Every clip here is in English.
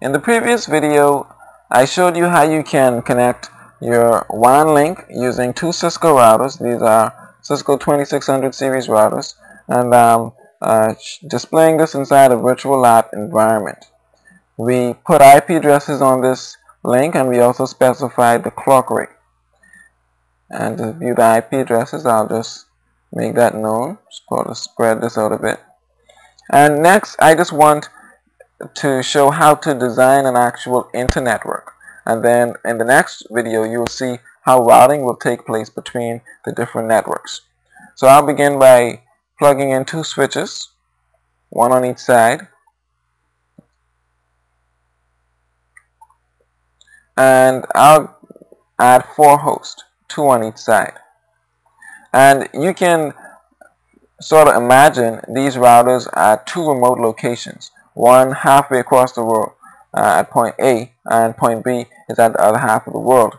In the previous video, I showed you how you can connect your WAN link using two Cisco routers. These are Cisco 2600 series routers. And um, uh, displaying this inside a virtual lab environment. We put IP addresses on this link and we also specified the clock rate. And to view the IP addresses, I'll just make that known. Just spread this out a bit. And next, I just want to show how to design an actual internetwork. And then in the next video, you will see how routing will take place between the different networks. So I'll begin by plugging in two switches, one on each side. And I'll add four hosts, two on each side. And you can sort of imagine these routers at two remote locations, one halfway across the world uh, at point A and point B is at the other half of the world.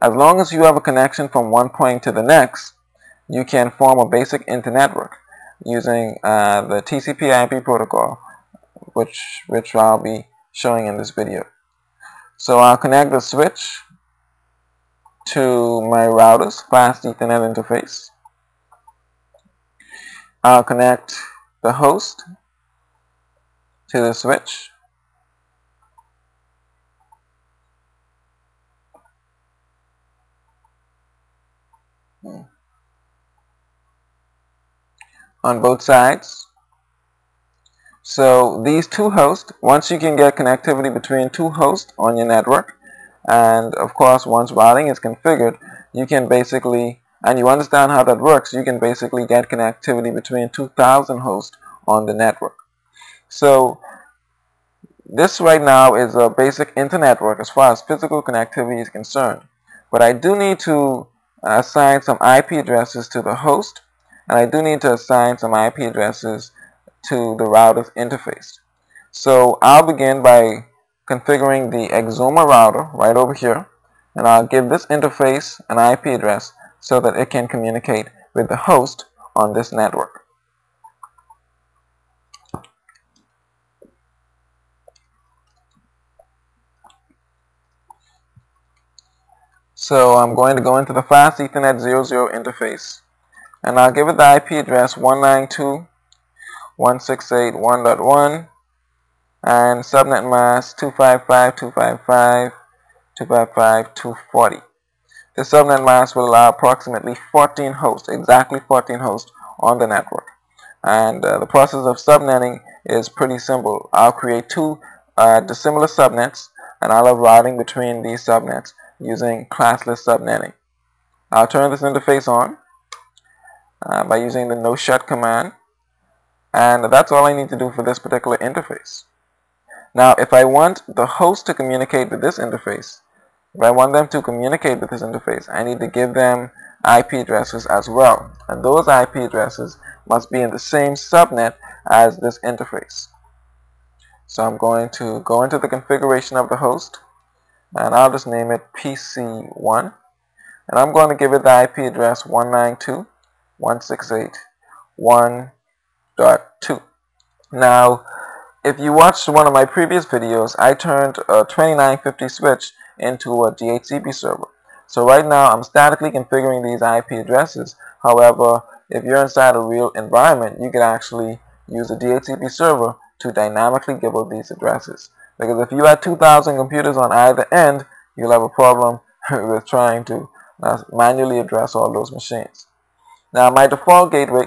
As long as you have a connection from one point to the next, you can form a basic internetwork using uh, the TCP IP protocol, which, which I'll be showing in this video. So I'll connect the switch to my router's fast Ethernet interface. I'll connect the host to the switch. Hmm on both sides. So these two hosts, once you can get connectivity between two hosts on your network, and of course once routing is configured, you can basically, and you understand how that works, you can basically get connectivity between 2,000 hosts on the network. So this right now is a basic internetwork as far as physical connectivity is concerned. But I do need to assign some IP addresses to the host and I do need to assign some IP addresses to the router's interface. So I'll begin by configuring the Exuma router right over here and I'll give this interface an IP address so that it can communicate with the host on this network. So I'm going to go into the Fast Ethernet 00 interface and I'll give it the IP address 192.168.1.1 and subnet mask 255.255.255.240. The subnet mask will allow approximately 14 hosts, exactly 14 hosts on the network. And uh, the process of subnetting is pretty simple. I'll create two uh, dissimilar subnets and I'll have routing between these subnets using classless subnetting. I'll turn this interface on uh, by using the no shut command and that's all I need to do for this particular interface. Now if I want the host to communicate with this interface, if I want them to communicate with this interface, I need to give them IP addresses as well. And those IP addresses must be in the same subnet as this interface. So I'm going to go into the configuration of the host and I'll just name it PC1 and I'm going to give it the IP address 192.168.1.2 Now, if you watched one of my previous videos, I turned a 2950 switch into a DHCP server. So right now, I'm statically configuring these IP addresses. However, if you're inside a real environment, you can actually use a DHCP server to dynamically give out these addresses. Because if you had 2,000 computers on either end, you'll have a problem with trying to uh, manually address all those machines. Now my default gateway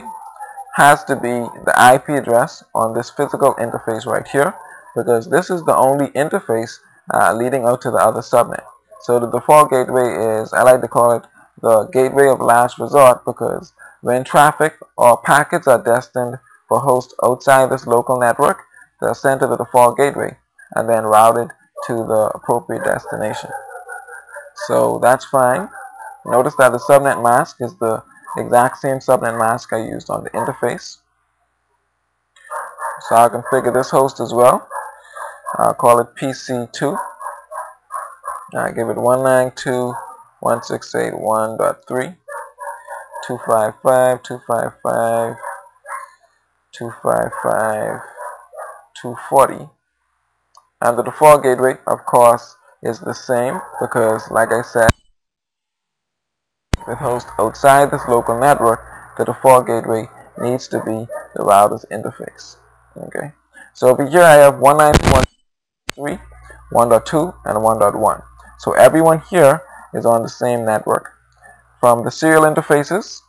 has to be the IP address on this physical interface right here because this is the only interface uh, leading out to the other subnet. So the default gateway is, I like to call it the gateway of last resort because when traffic or packets are destined for hosts outside this local network, they're sent to the default gateway and then routed to the appropriate destination. So that's fine. Notice that the subnet mask is the exact same subnet mask I used on the interface. So I'll configure this host as well. I'll call it PC2. I give it 192.168.1.3, 255, 255, 255, 240, And the default gateway, of course, is the same because, like I said, with host outside this local network, the default gateway needs to be the router's interface. Okay. So over here I have 192.1.3, 1.2, and 1.1. So everyone here is on the same network. From the serial interfaces,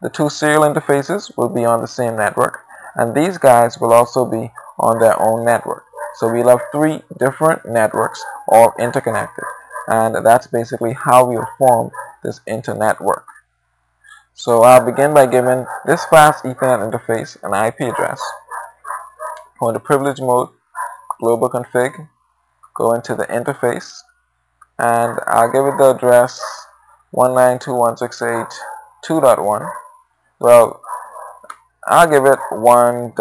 the two serial interfaces will be on the same network, and these guys will also be on their own network. So we'll have three different networks all interconnected. And that's basically how we'll form this internetwork. So I'll begin by giving this fast Ethernet interface an IP address. Go into privilege mode, global config, go into the interface, and I'll give it the address 192.168.2.1. Well, I'll give it 1.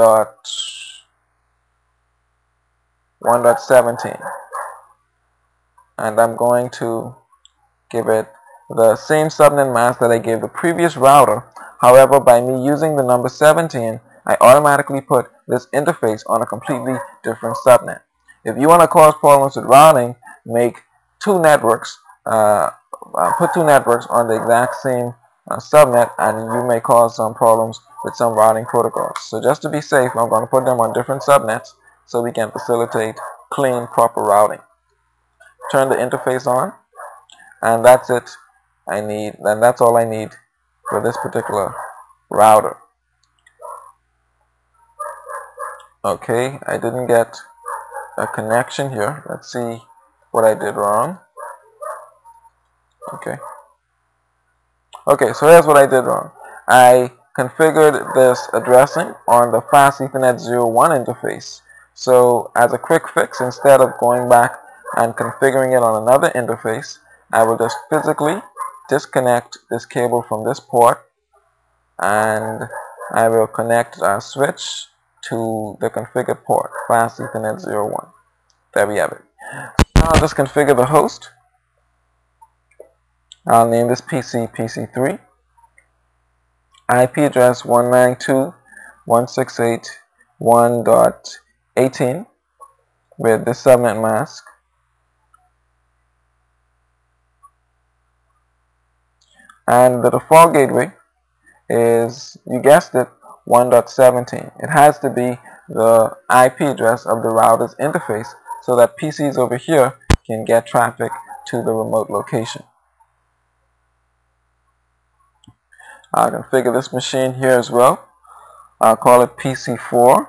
1.17 and I'm going to give it the same subnet mask that I gave the previous router. However by me using the number 17 I automatically put this interface on a completely different subnet. If you want to cause problems with routing make two networks uh, uh, put two networks on the exact same uh, subnet and you may cause some problems with some routing protocols. So just to be safe I'm going to put them on different subnets so we can facilitate clean, proper routing. Turn the interface on, and that's it. I need, and that's all I need for this particular router. Okay, I didn't get a connection here. Let's see what I did wrong. Okay. Okay, so here's what I did wrong. I configured this addressing on the Fast Ethernet 01 interface so as a quick fix, instead of going back and configuring it on another interface, I will just physically disconnect this cable from this port and I will connect our switch to the configured port, Fast Ethernet 01. There we have it. Now I'll just configure the host. I'll name this PC PC3. IP address 192.168.1.1 18 with the subnet mask. And the default gateway is you guessed it 1.17 it has to be the IP address of the router's interface so that PCs over here can get traffic to the remote location. I'll configure this machine here as well. I'll call it PC4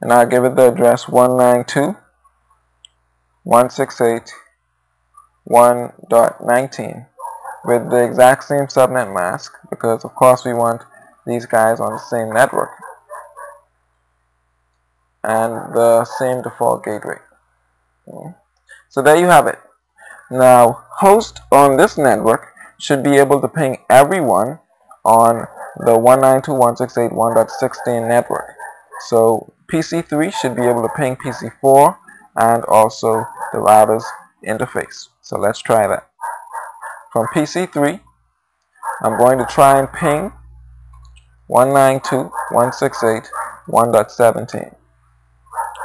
and I'll give it the address 192.168.1.19 with the exact same subnet mask because of course we want these guys on the same network and the same default gateway. Hmm. So there you have it. Now host on this network should be able to ping everyone on the 192.168.1.16 network. So PC3 should be able to ping PC4 and also the router's interface. So let's try that. From PC3, I'm going to try and ping 192.168.1.17.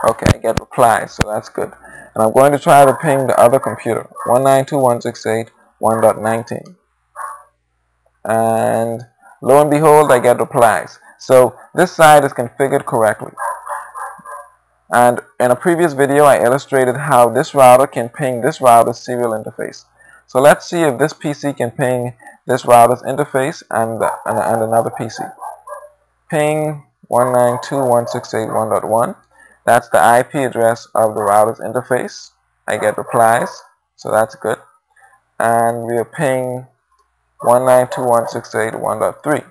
Okay, I get replies, so that's good. And I'm going to try to ping the other computer, 192.168.1.19. And lo and behold, I get replies. So this side is configured correctly. And in a previous video, I illustrated how this router can ping this router's serial interface. So let's see if this PC can ping this router's interface and, and, and another PC. Ping 192.168.1.1. That's the IP address of the router's interface. I get replies, so that's good. And we'll ping 192.168.1.3.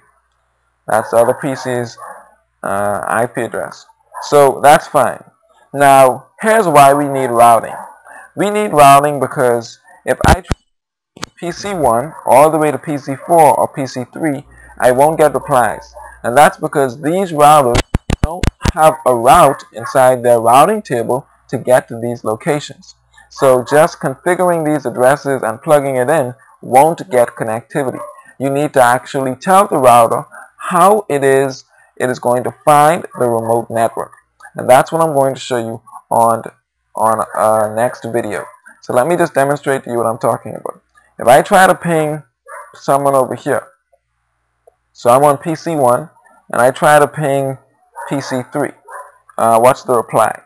That's the other PC's uh, IP address. So that's fine. Now, here's why we need routing. We need routing because if I PC1 all the way to PC4 or PC3, I won't get replies. And that's because these routers don't have a route inside their routing table to get to these locations. So just configuring these addresses and plugging it in won't get connectivity. You need to actually tell the router how it is it is going to find the remote network. And that's what I'm going to show you on on our next video. So let me just demonstrate to you what I'm talking about. If I try to ping someone over here, so I'm on PC1, and I try to ping PC3, uh, what's the reply?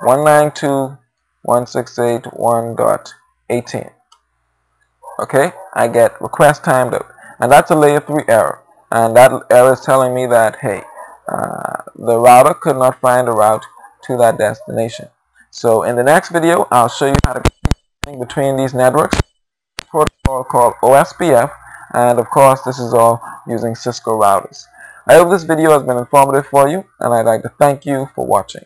192.168.1.18. Okay, I get request timed out. And that's a layer 3 error. And that error is telling me that, hey, uh, the router could not find a route to that destination. So in the next video, I'll show you how to connect between these networks. Protocol called OSPF, and of course, this is all using Cisco routers. I hope this video has been informative for you, and I'd like to thank you for watching.